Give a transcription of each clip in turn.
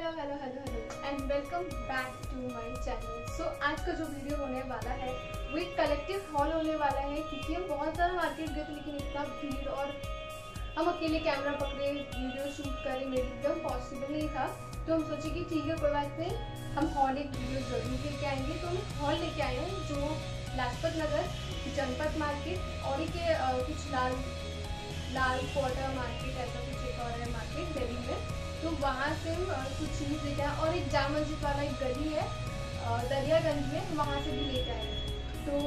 Hello hello hello hello and welcome back to my channel so आज का जो video होने वाला है, वो एक कलेक्टिव हॉल होने वाला है, क्योंकि हम बहुत ज़्यादा मार्केट गए थे, लेकिन इतना भीड़ और हम अकेले कैमरा पकड़े वीडियो शूट करें, मेरे एकदम पॉसिबल नहीं था। तो हम सोचे कि ठीक है, कोई बात नहीं, हम हॉल एक वीडियो ज़रूर लेके आएँगे। तो हम हॉल लेके आए हैं, जो लाजपत नगर, जनपद मार्केट और एक कुछ लाल लाल क्वार्टर मार्केट ऐसा कुछ एक और है मार्केट दिल्ली में। तो वहाँ से कुछ चीज़ लेके आए और एक जाम मस्जिद वाला एक गली है दरियागंज में, वहाँ से भी लेके आए। तो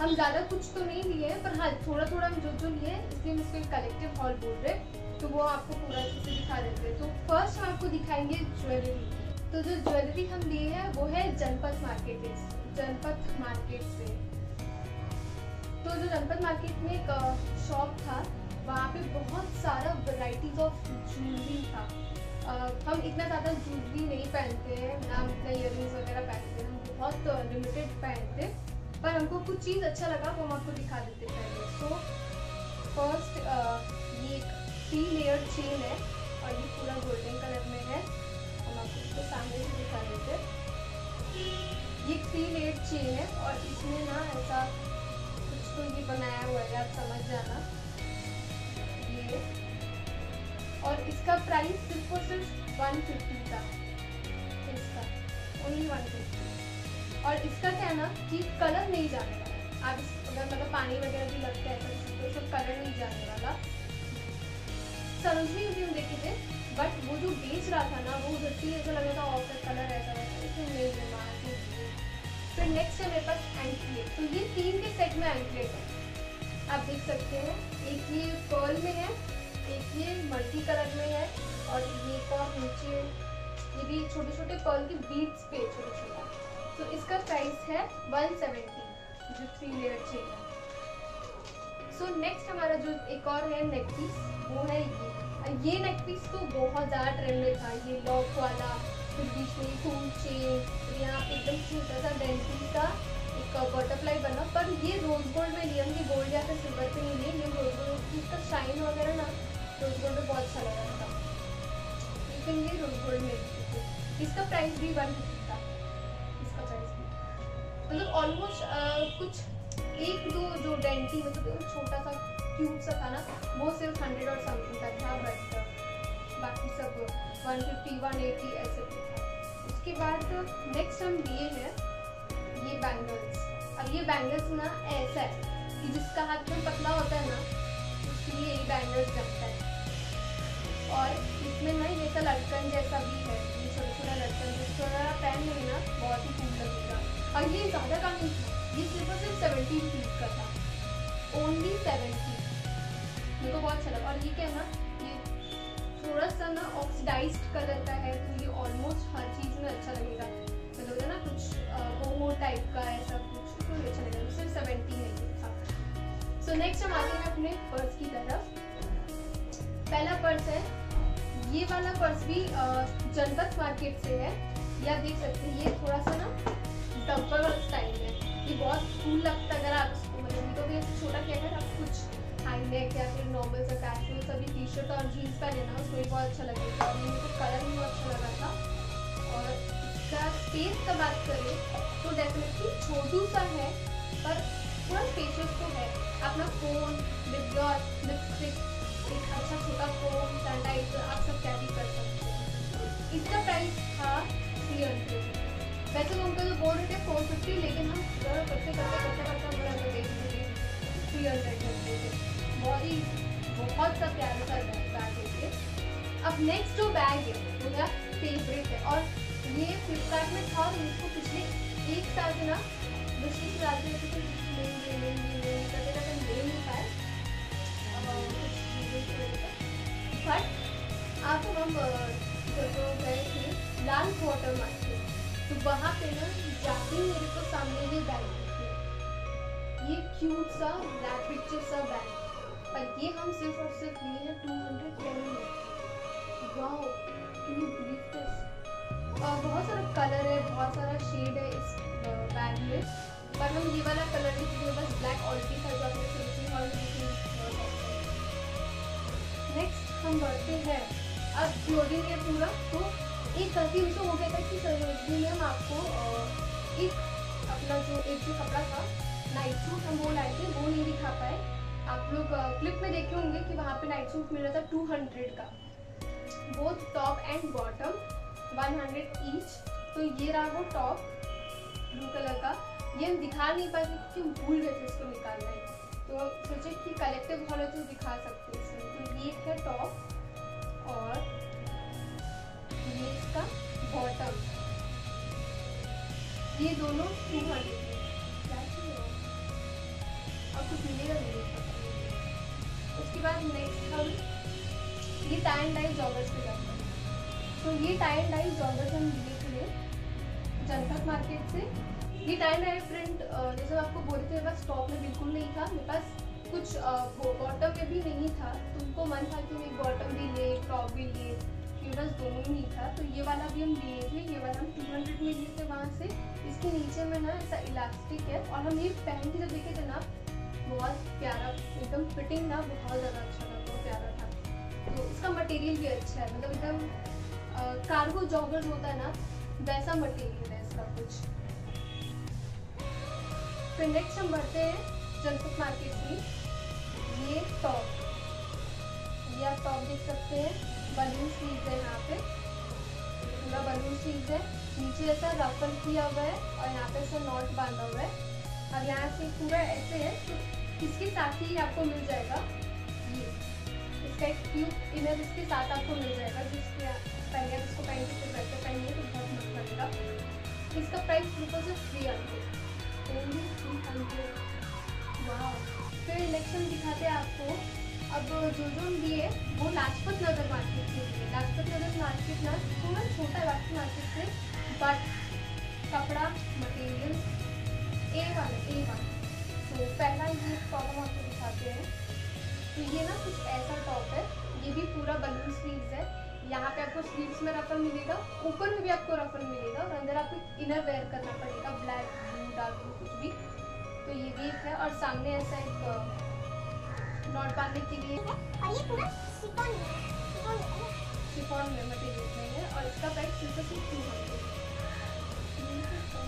हम ज़्यादा कुछ तो नहीं लिए, पर हाँ थोड़ा थोड़ा हम जो जो लिए हैं इसलिए हम इसको एक कलेक्टिव हॉल बोल रहे तो वो आपको पूरा अच्छे से दिखा देते हैं। तो फ़र्स्ट हम आपको दिखाएँगे ज्वेलरी तो जो ज्वेलरी हम लिए हैं, वो है जनपद मार्केट जनपद मार्केट से। तो जो जनपद मार्केट में एक शॉप था, वहाँ पे बहुत सारा वैरायटीज ऑफ़ ज्वेलरी था। हम इतना ज़्यादा ज्वेलरी नहीं पहनते हैं, ना हम इतना इयर वगैरह पहनते हैं, हम बहुत लिमिटेड पहनते पर हमको कुछ चीज़ अच्छा लगा तो हम आपको दिखा देते पहले। सो फ़र्स्ट ये एक थ्री लेयर चेन है और ये पूरा गोल्डन कलर में है। हम आपको इसको सामने से दिखा देते ये थ्री लेयर चेन है और इसमें ना ऐसा कुछ तो ये बनाया हुआ है, आप समझ जाना। ये और इसका प्राइस सिर्फ़ और सिर्फ़ वन फिफ्टी था। इसका ओनली वन फिफ्टी और इसका क्या है ना कि कलर नहीं जाने वाला आप अगर मतलब पानी वगैरह भी लगता है तो सब कलर नहीं जाने वाला। सरोजनी हम देखे थे बट वो जो बेच रहा था ना, वो उधर से ऐसा लगा था ऑफ़ कलर ऐसा वैसा इसमें नहीं है। फिर नेक्स्ट है मेरे पास एंकलेट तो ये तीन के सेट में एंकलेट है। आप देख सकते हो, एक ये पर्ल में है ये मल्टी कलर में है और ये और नीचे ये भी छोटे छोटे पर्ल के बीड्स पे छोटे छोटे तो इसका प्राइस है 170 जो थ्री लेयर चेन है। सो नेक्स्ट हमारा जो एक और है नेक पीस वो है ये। ये नेक पीस तो बहुत ज़्यादा ट्रेंड में था, ये लॉक वाला, फिर बीच में फूल चेन यहाँ पे एकदम छोटा सा डेंटिंग का एक बटरफ्लाई बना, पर ये रोज गोल्ड में लिया गोल्ड या फिर सिल्वर पे नहीं लिया ये रोज गोल्ड इसका शाइन वगैरह ना रोज गोल्ड में बहुत अच्छा लगा था। लेकिन ये रोज गोल्ड में इसका प्राइस भी वन था। इसका प्राइस भी। मतलब ऑलमोस्ट कुछ एक दो जो डेंटी मतलब छोटा सा क्यूब सा था ना, वो सिर्फ़ हंड्रेड और समथिंग का था बट बाकी सब वन फिफ्टी वन एटी ऐसे था। उसके बाद नेक्स्ट हम लिए हैं, ये बैंगल्स अब ये बैंगल्स ना ऐसा है कि जिसका हाथ में पतला होता है ना, उसके लिए ये बैंगल्स लगता है। और इसमें ना जैसा लटकन जैसा भी है, ये छोटा छोटा लटकन जिसको अगर आप पहन लेंगे ना, बहुत ही कूल लगेगा। और ये ज़्यादा का नहीं था ये और सिर्फ़ सेवेंटीन पीस का था। ओनली सेवेंटी मेरे को बहुत अच्छा लगा और ये क्या ना, ये थोड़ा सा ना ऑक्सीडाइज कलर का है तो ये ऑलमोस्ट हर चीज़ में अच्छा लगेगा। मतलब तो ना, कुछ होमो टाइप का ऐसा कुछ तो अच्छा लगेगा। सिर्फ़ सेवेंटी है ये था। सो नेक्स्ट हम आते हैं अपने पर्स की तरफ़। पहला पर्स है। ये वाला पर्स भी जनपद मार्केट से है। या देख सकते हैं, ये थोड़ा सा ना डब्बल स्टाइल है। ये बहुत कूल लगता है अगर आप मतलब तो भी छोटा क्या है, आप कुछ हाई नेक या फिर नॉर्मल सा कैजुअल सभी टी शर्ट और जीन्स लेना उसको भी बहुत अच्छा लगेगा और मुझे कलर भी बहुत अच्छा लगा था। और इसका स्पेस का बात करें तो डेफिनेटली छोटू सा है, पर थोड़ा स्पेशियस तो है। अपना फ़ोन लिप ग्लॉस लिपस्टिक एक अच्छा छोटा फोम सैनिटाइजर आप सब कैरी कर सकते हैं इसका प्राइस था थ्री हंड्रेड वैसे तो उनका जो बोल रहे थे फोर फिफ्टी लेकिन हम करते करते करते करते हम लीजिए थ्री हंड्रेड करते थे बहुत ही बहुत सा प्यारा सा बैग है अब नेक्स्ट जो बैग है वो मेरा फेवरेट है और ये फ्लिपकार्ट में था और इसको पिछले एक साल से ना विशेष राज्य में लेंगे लेंगे लेंगे करते करते ले नहीं पाए बट आप हम गए थे लाल क्वार्टर मार्केट तो वहाँ पे ना जाके मेरे को सामने ये बैग ये क्यूट सा ब्लैक पिक्चर सा बैग पर ये हम सिर्फ़ और सिर्फ़ लिए हैं टू हंड्रेड टेन में। वाओ बहुत सारा कलर है, बहुत सारा शेड है इस बैग में। पर हम ये वाला कलर नहीं बस ब्लैक ऑलरेडी था जो आपने सोची में नेक्स्ट हम बढ़ते हैं। अब क्लोदिंग है पूरा तो एक कंफ्यूजन हो गया था कि सरोजनी मैम आपको एक अपना जो, एक जो कपड़ा था नाइट सूट हम वो लाए थे, वो नहीं दिखा पाए। आप लोग क्लिप में देखे होंगे कि वहाँ पे नाइट सूट मिल रहा था 200 का। Both top and bottom 100 each तो ये रहा वो टॉप ब्लू कलर का। ये हम दिखा नहीं पाए क्योंकि भूल गए थे इसको निकालना। तो सोचे कि कलेक्टिव हॉल है तो दिखा सकते हैं। तो ये है टॉप और ये इसका बॉटम। ये दोनों टू हंड्रेड और? कुछ मिलेगा नहीं उसके बाद नेक्स्ट हम ये एंड डाई जॉगर्स पे जाते हैं। तो ये एंड डाई जॉगर्स हम लिए थे जनपद मार्केट से। ये एंड डाई प्रिंट जैसे आपको बोल रहे थे पास स्टॉक में बिल्कुल नहीं था। मेरे पास कुछ बॉटम में भी नहीं था। तो उनको मन था कि मैं बॉटम भी ले टॉप भी ले पास दोनों ही नहीं था। तो ये वाला भी हम लिए थे, ये वाला हम टू हंड्रेड में लिए थे वहाँ से। इसके नीचे में ना ऐसा इलास्टिक है और हम ये पहन के जब देखे थे ना, बहुत प्यारा, एकदम फिटिंग ना, बहुत ज़्यादा अच्छा था, बहुत प्यारा था। तो इसका मटेरियल भी अच्छा है मतलब एकदम कार्गो जॉगर्स होता है ना, वैसा मटेरियल है इसका कुछ। फिर नेक्स्ट हम बढ़ते हैं। जनपद मार्केट में ये टॉप ये आप टॉप देख सकते हैं। बलून स्लीव है यहाँ पे। पूरा बलून स्लीव है। नीचे ऐसा रफल किया हुआ है और यहाँ पे ऐसा नॉट बांधा हुआ है। और यहाँ से पूरा ऐसे है तो इसके साथ ही आपको मिल जाएगा ये। इसका एक ट्यूब इनर इसके साथ आपको मिल जाएगा, जिसके पहले आप इसको पहन के फिर वैसे पहनिए तो बहुत मस्त लगेगा। इसका प्राइस बिल्कुल से three hundred only three hundred फिर इलेक्शन दिखाते हैं आपको। अब जो जो लिए, वो लाजपत नगर मार्केट से लाजपत नगर मार्केट ना थोड़ा छोटा लाजपत मार्केट से बट कपड़ा मटेरियल ए वाले ए वाले तो पहला ये टॉप आपको दिखाते हैं। तो ये ना कुछ ऐसा टॉप है। ये भी पूरा बलून स्लीव्स है। यहाँ पे आपको स्लीव्स में रफल मिलेगा। ऊपर में भी आपको रफल मिलेगा। और अंदर आपको इनर वेयर करना पड़ेगा। ब्लैक ब्लू डार्क ब्लू कुछ भी। तो ये भी है और सामने ऐसा एक नॉट बांधने के लिए और ये पूरा शिफॉन शिफॉन में मटेरियल में है और इसका price two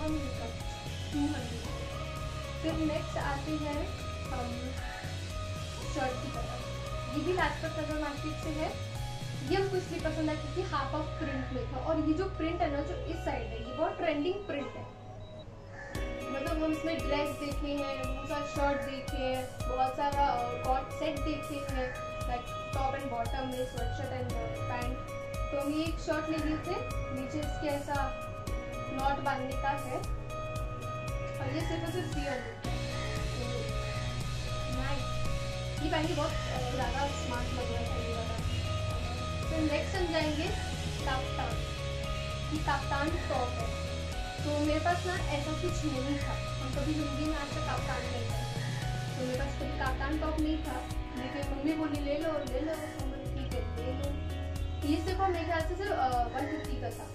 hundred two hundred फिर नेक्स्ट आते हैं हम शर्ट की तरफ़। ये भी लाजपत नगर मार्केट से है। ये हमको इसलिए पसंद है क्योंकि हाफ़ ऑफ़ प्रिंट में था। और ये जो प्रिंट है ना जो इस साइड है ये बहुत ट्रेंडिंग प्रिंट है। हम इसमें ड्रेस देखे हैं, बहुत सारा शर्ट देखे हैं, बहुत सारा कॉट सेट देखे हैं लाइक टॉप एंड बॉटम में स्वेट शर्ट एंड पैंट तो हम ये एक शर्ट ले लिए थे, नीचे इसके ऐसा नॉट बांधने का है। और ये सिर्फ़ और सिर्फ़ थ्री हंड्रेड ये पहले बहुत ज़्यादा स्मार्ट लग रहा था ये वाला। फिर नेक्स्ट हम जाएँगे काफ्तान ये काफ्तान टॉप है। तो मेरे पास ना ऐसा कुछ नहीं था। कभी हिंदी में आज तक काफ्तान नहीं था तो मेरे पास कभी काफ्तान टॉप नहीं था। लेकिन मम्मी बोली ले लो ले लो तो ठीक है ले लो। ये सिर्फ़ मेरे ख्याल से सिर्फ़ वन फिफ्टी का था।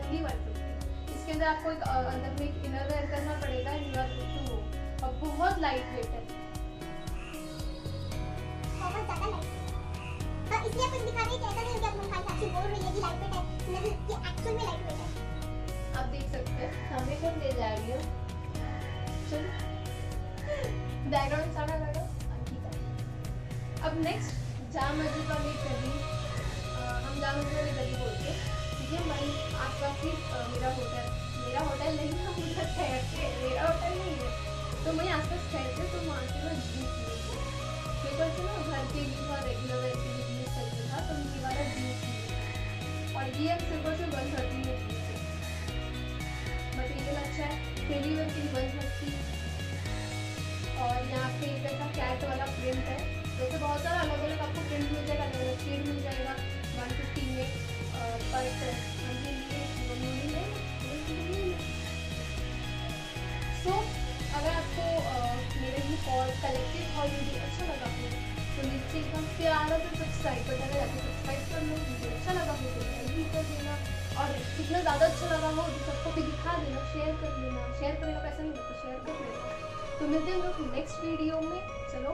ओनली वन फिफ्टी इसके अंदर आपको एक अंदर में एक इनर वेयर करना पड़ेगा एंड यू आर टू और बहुत लाइट वेट है। बहुत ज़्यादा लाइट हाँ इसलिए आपको दिखा रहे हैं कि ऐसा नहीं कि आप खाली आपसे बोल रही है कि लाइट वेट है। नहीं ये एक्चुअल में लाइट वेट है। आप देख सकते हैं। हमें कब ले जा रही हो। बैकग्राउंड सारा लगा अब नेक्स्ट जाम मस्जिद वाली गली हम जाम मस्जिद वाली गली बोलते हैं। ये हमारी आसपास ही मेरा होटल मेरा होटल नहीं हम उधर ठहरते मेरा होटल नहीं है। तो वहीं आसपास ठहरते तो वहाँ से मैं जूस लेते मेरे से ना घर के लिए था रेगुलर वैसे भी जूस था तो ये वाला जूस और ये अब और सिर्फ़ वन थर्टी में प्रिंट मिल जाएगा अलग शेड मिल जाएगा वन फिफ्टी में सो अगर आपको मेरा ये हॉल कलेक्टिव हॉल वीडियो अच्छा लगा हो तो नीचे एकदम प्यारा सा सब्सक्राइब बटन है जाके सब्सक्राइब कर लो वीडियो अच्छा लगा हो तो लाइक भी कर देना। और कितना ज़्यादा अच्छा लगा हो तो सबको भी दिखा देना शेयर कर देना। शेयर करने का पैसा नहीं होता शेयर कर देना। तो मिलते हैं नेक्स्ट वीडियो में। चलो।